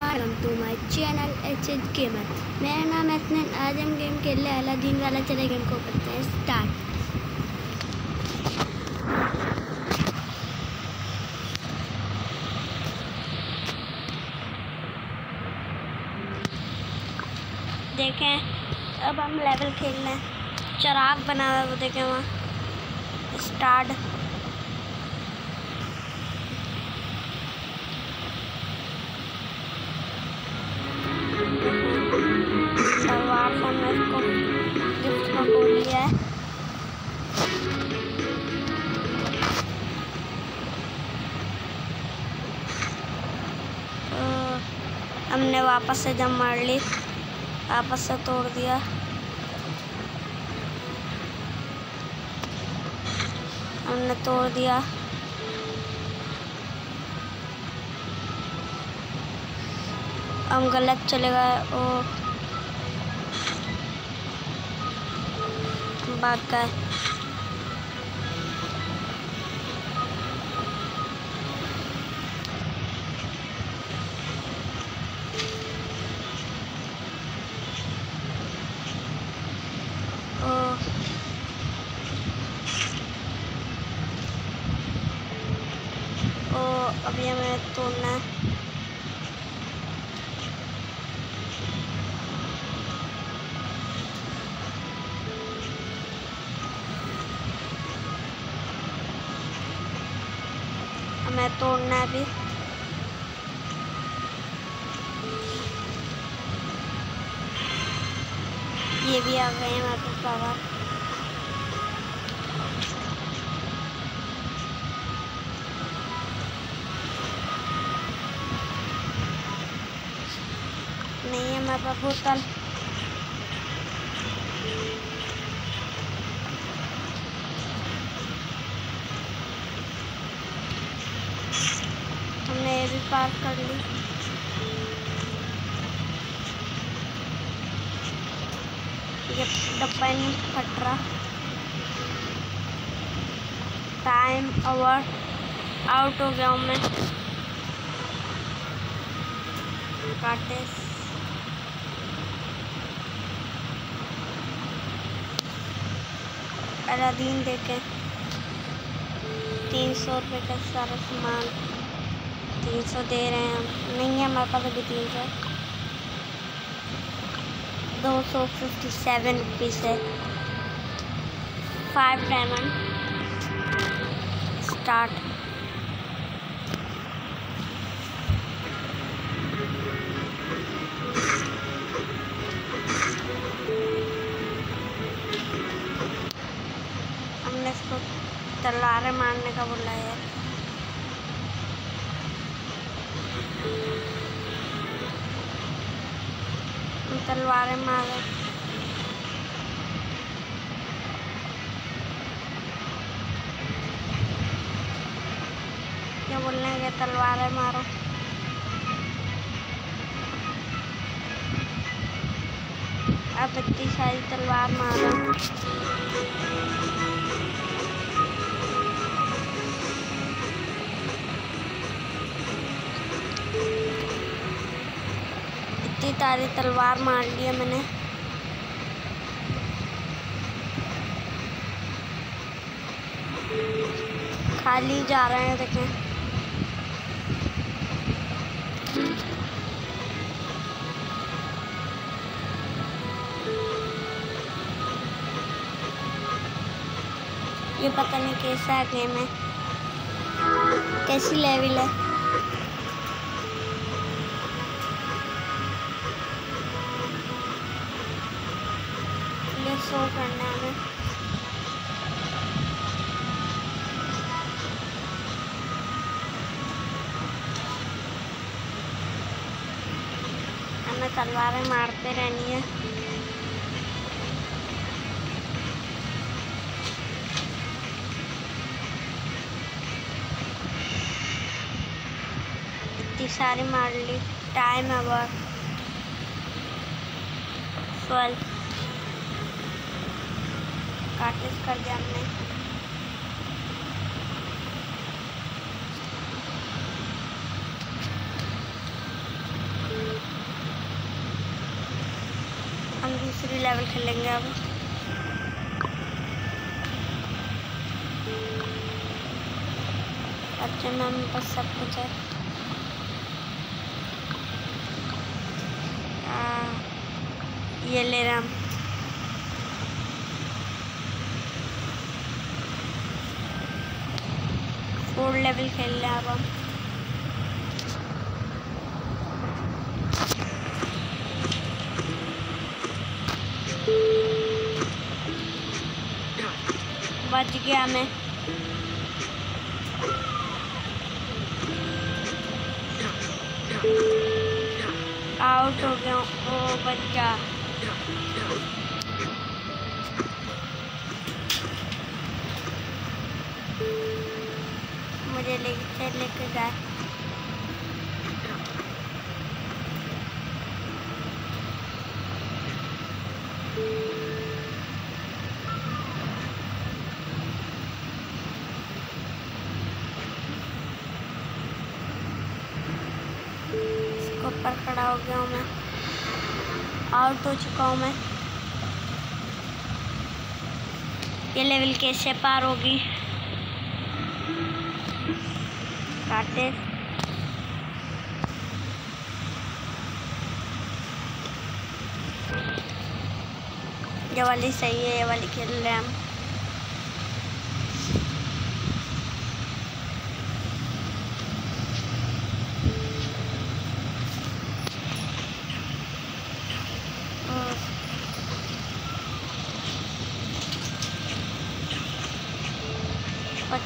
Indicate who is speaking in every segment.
Speaker 1: Welcome to my channel H H gamer मेरा नाम है आज हम गेम खेल रहे अलादीन वाला चले गेम को करते हैं स्टार्ट देखें, अब हम लेवल खेल रहे चराग बना हुआ है, वो देखें वहाँ। स्टार्ट हमने वापस से जम मार ली। वापस से तोड़ दिया। हमने तोड़ दिया। हम गलत चले गए ओ भाग गए। ओ अभी हमें तोड़ना है तोड़ना है अभी ये भी आ गए हैं हमारे पास नहीं है हमारे पास बोतल हमने ये भी पार कर ली। ये डब्बा नहीं फट रहा। टाइम ओवर आउट हो गया हूँ मैं। काटे। अलादीन देखे तीन सौ रुपये का सारा सामान, तीन सौ दे रहे हैं हम। नहीं है हमारे पास अभी तीन सौ। दो सौ फिफ्टी सेवन रुपीज़ है। फाइव डायमंड स्टार्ट तलवारें मारने का बोला है। तलवारें मारो। क्या बोलने हैं तलवारें मारो। अब इतनी सारी तलवार मारो। इतनी सारी तलवार मार लिया मैंने। खाली जा रहे हैं देखें। ये पता नहीं कैसा गेम है। कैसी लेवल है? शो करना है। हमें तलवारें मारते रहनी है। इतनी सारी मार ली। टाइम अब। ट्वेल्व काटिस कर दिया हमने। हम दूसरी लेवल खेलेंगे अब। अच्छा मैम बस सब कुछ है। ये ले रहा Eram. फोर लेवल खेल रहे हैं अब हम। बच गया मैं। आउट हो गया ओ बच्चा मुझे लेके लेके गए इसके खड़ा हो गया हूँ मैं। आउट हो चुका हूँ मैं। ये लेवल कैसे पार होगी? काटे ये वाली सही है ये वाली खेल रहे हम।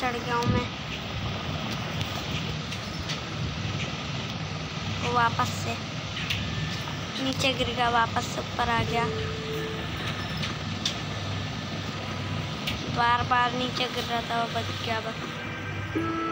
Speaker 1: चढ़ गया हूँ मैं। वापस से। नीचे गिर गया, वापस से ऊपर आ गया। बार बार नीचे गिर रहा था वो बच गया बस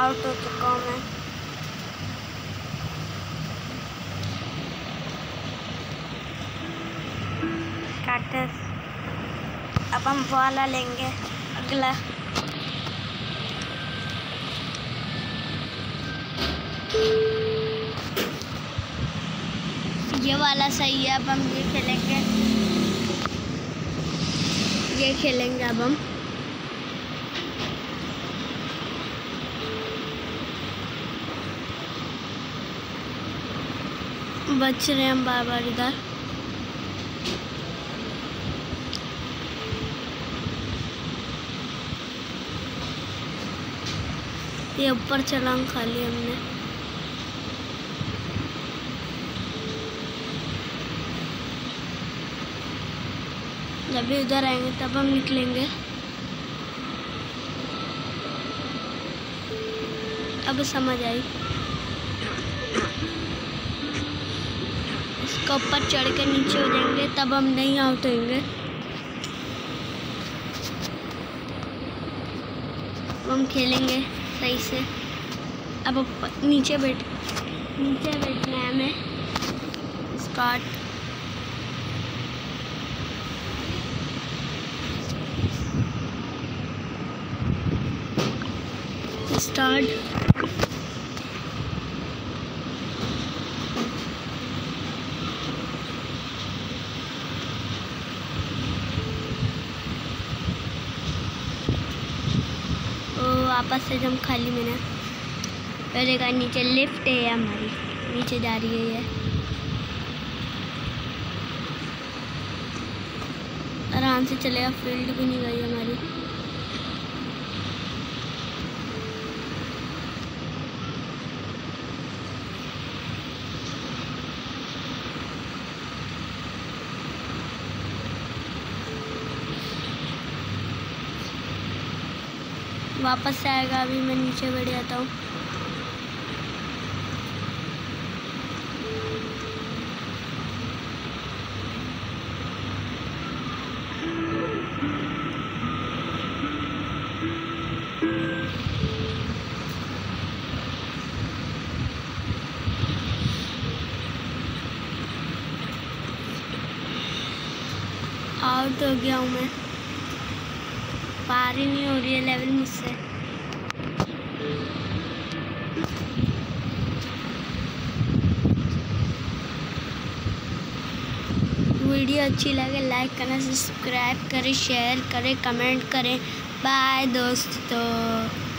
Speaker 1: आउट हो चुका हूँ मैं अब हम वाला लेंगे अगला। ये वाला सही है, अब हम ये खेलेंगे। ये खेलेंगे, अब हम बच रहे हैं हम बार बार इधर। ये ऊपर चलांग खाली हमने। जब भी उधर आएँगे तब हम निकलेंगे। अब समझ आई। इसका ऊपर चढ़ के नीचे हो जाएँगे, तब हम नहीं आउट होंगे हम खेलेंगे सही से। अब नीचे बैठ, नीचे बैठना है हमें। स्टार्ट स्टार्ट ओ वापस से जम खाली मैंने पहले का नीचे लिफ्ट है हमारी। नीचे जा रही है ये। आराम से चलेगा फ़ील्ड भी नहीं गई हमारी। वापस से आएगा अभी मैं नीचे बैठ जाता हूँ। आउट तो हो गया हूँ मैं। पार ही नहीं हो रही है लेवल मुझसे। वीडियो अच्छी लगे लाइक करें सब्सक्राइब करें शेयर करें कमेंट करें। बाय दोस्तों।